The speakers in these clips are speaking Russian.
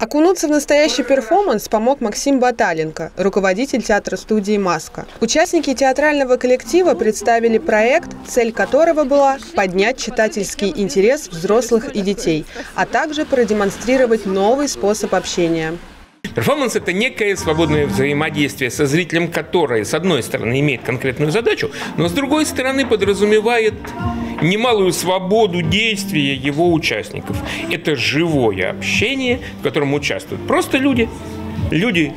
Окунуться в настоящий перформанс помог Максим Баталенко, руководитель театра-студии «Маска». Участники театрального коллектива представили проект, цель которого была поднять читательский интерес взрослых и детей, а также продемонстрировать новый способ общения. Перформанс – это некое свободное взаимодействие со зрителем, которое, с одной стороны, имеет конкретную задачу, но с другой стороны подразумевает немалую свободу действия его участников. Это живое общение, в котором участвуют просто люди, люди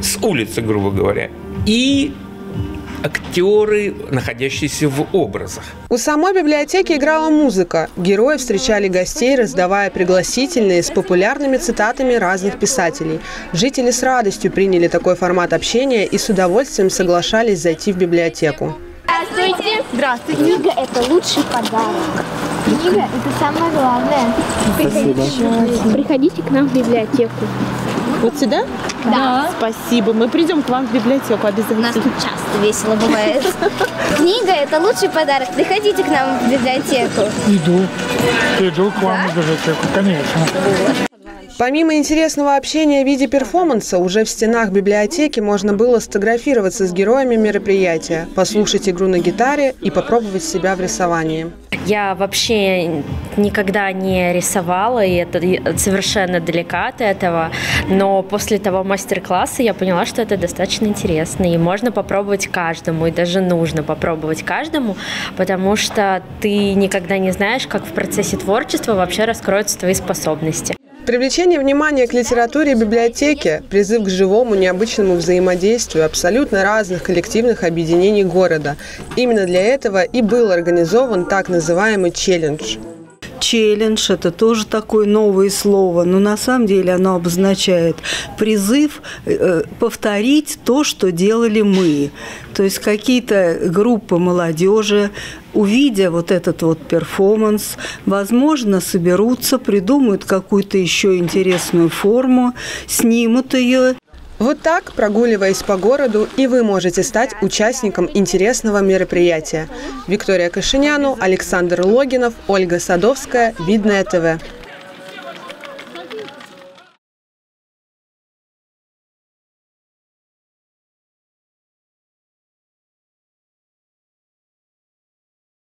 с улицы, грубо говоря, и актеры, находящиеся в образах. У самой библиотеки играла музыка. Герои встречали гостей, раздавая пригласительные с популярными цитатами разных писателей. Жители с радостью приняли такой формат общения и с удовольствием соглашались зайти в библиотеку. Здравствуйте. Здравствуйте. Книга – это лучший подарок. Книга – это самое главное. Спасибо. Приходите к нам в библиотеку. Вот сюда? Да. Спасибо. Мы придем к вам в библиотеку обязательно. У нас тут часто весело бывает. Книга – это лучший подарок. Приходите к нам в библиотеку. Иду. Иду к вам в библиотеку, конечно. Помимо интересного общения в виде перформанса, уже в стенах библиотеки можно было сфотографироваться с героями мероприятия, послушать игру на гитаре и попробовать себя в рисовании. Я вообще никогда не рисовала, и это совершенно далека от этого. Но после того мастер-класса я поняла, что это достаточно интересно. И можно попробовать каждому, и даже нужно попробовать каждому, потому что ты никогда не знаешь, как в процессе творчества вообще раскроются твои способности. Привлечение внимания к литературе и библиотеке, призыв к живому, необычному взаимодействию абсолютно разных коллективных объединений города. Именно для этого и был организован так называемый челлендж челлендж, это тоже такое новое слово, но на самом деле оно обозначает призыв э, повторить то, что делали мы. То есть какие-то группы молодежи, увидя вот этот вот перформанс, возможно, соберутся, придумают какую-то еще интересную форму, снимут ее вот так, прогуливаясь по городу, и вы можете стать участником интересного мероприятия. Виктория Кашиняну, Александр Логинов, Ольга Садовская, Видное ТВ.